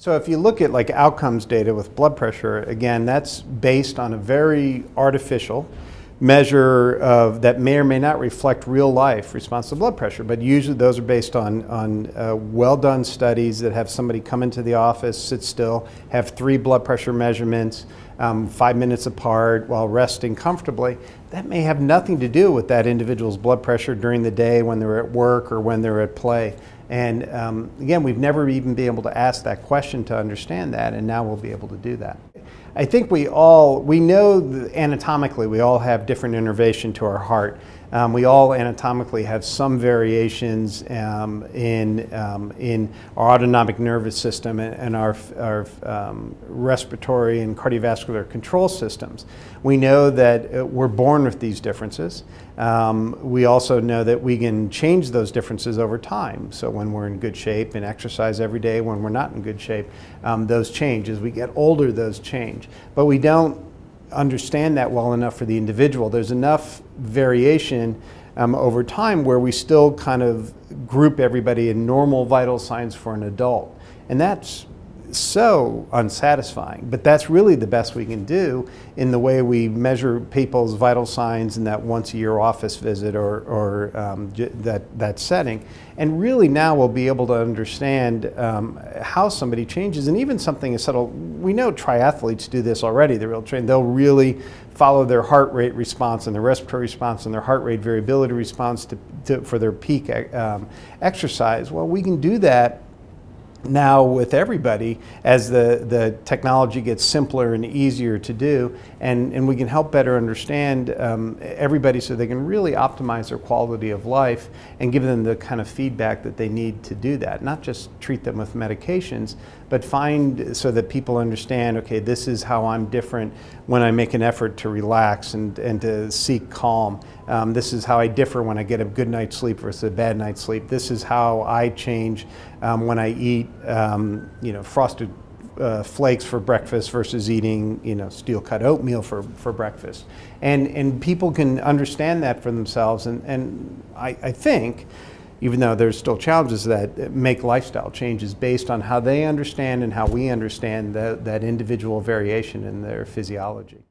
So if you look at like outcomes data with blood pressure, again, that's based on a very artificial measure of that may or may not reflect real life response to blood pressure. But usually those are based on, on uh, well done studies that have somebody come into the office, sit still, have three blood pressure measurements, um, five minutes apart while resting comfortably. That may have nothing to do with that individual's blood pressure during the day when they're at work or when they're at play. And um, again, we've never even been able to ask that question to understand that, and now we'll be able to do that. I think we all, we know anatomically we all have different innervation to our heart. Um, we all anatomically have some variations um, in, um, in our autonomic nervous system and, and our, our um, respiratory and cardiovascular control systems. We know that uh, we're born with these differences. Um, we also know that we can change those differences over time. So when we're in good shape and exercise every day, when we're not in good shape, um, those change. As we get older, those change. But we don't understand that well enough for the individual. There's enough variation um, over time where we still kind of group everybody in normal vital signs for an adult. And that's so unsatisfying. But that's really the best we can do in the way we measure people's vital signs in that once a year office visit or, or um, that, that setting. And really now we'll be able to understand um, how somebody changes and even something as subtle. We know triathletes do this already, they're real trained. They'll really follow their heart rate response and their respiratory response and their heart rate variability response to, to for their peak um, exercise. Well, we can do that now with everybody as the, the technology gets simpler and easier to do and, and we can help better understand um, everybody so they can really optimize their quality of life and give them the kind of feedback that they need to do that. Not just treat them with medications but find so that people understand okay this is how I'm different when I make an effort to relax and, and to seek calm. Um, this is how I differ when I get a good night's sleep versus a bad night's sleep. This is how I change um, when I eat um, you know, frosted uh, flakes for breakfast versus eating, you know, steel cut oatmeal for, for breakfast. And, and people can understand that for themselves. And, and I, I think, even though there's still challenges that make lifestyle changes based on how they understand and how we understand the, that individual variation in their physiology.